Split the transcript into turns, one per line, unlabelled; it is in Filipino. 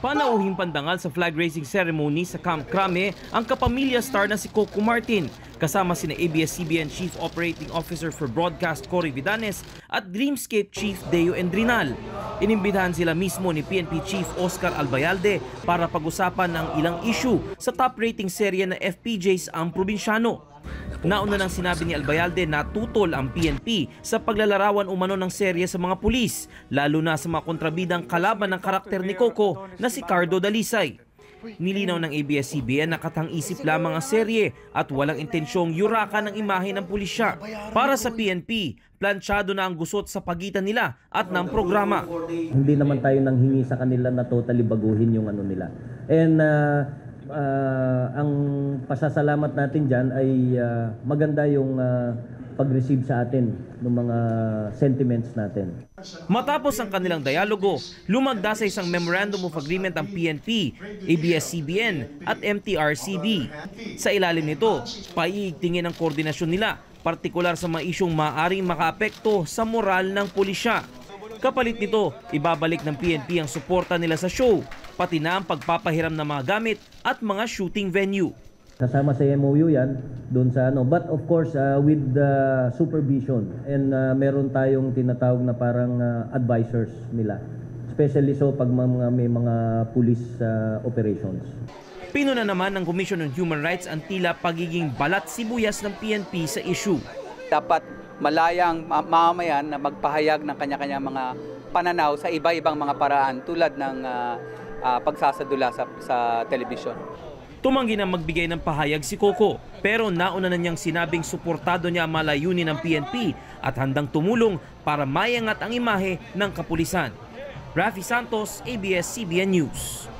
Panauhing pandangal sa flag raising ceremony sa Camp Crame ang kapamilya star na si Coco Martin kasama sina ABS-CBN Chief Operating Officer for Broadcast Cory Vidanes at Dreamscape Chief Deo Endrinal. Inimbitahan sila mismo ni PNP Chief Oscar Albayalde para pag-usapan ng ilang issue sa top rating serye na FPJs ang probinsyano. Nauna nang sinabi ni Albayalde na tutol ang PNP sa paglalarawan umano ng serye sa mga pulis, lalo na sa mga kontrabidang kalaban ng karakter ni Coco na si Cardo Dalisay. Nilinaw ng ABS-CBN na katang-isip lamang ang serye at walang intensyong yurakan ng imahe ng pulisya. Para sa PNP, planchado na ang gusot sa pagitan nila at ng programa.
Hindi naman tayo nang hingi sa kanila na totally baguhin yung ano nila. And uh, uh, ang pasasalamat natin dyan ay uh, maganda yung uh, pag-receive sa atin ng mga sentiments natin.
Matapos ang kanilang dialogo, lumagda sa isang Memorandum of Agreement ang PNP, ABS-CBN at MTRCB. Sa ilalim nito, paiigtingin ang koordinasyon nila, partikular sa mga isyong maaaring makaapekto sa moral ng pulisya. Kapalit nito, ibabalik ng PNP ang suporta nila sa show, pati na ang pagpapahiram ng mga gamit at mga shooting venue.
Kasama sa MOU yan doon sa ano but of course uh, with the supervision and uh, meron tayong tinatawag na parang uh, advisors nila especially so pag mga may mga police uh, operations.
Pinuna naman ng Commission on Human Rights ang tila pagiging balat sibuyas ng PNP sa issue.
Dapat malayang mamamayan na magpahayag ng kanya-kanya mga pananaw sa iba-ibang mga paraan tulad ng uh, uh, pagsasadula sa, sa television.
Tumanggi na magbigay ng pahayag si Coco pero nauna na niyang sinabing suportado niya ang malayunin ng PNP at handang tumulong para mayangat ang imahe ng kapulisan. Rafi Santos, ABS-CBN News.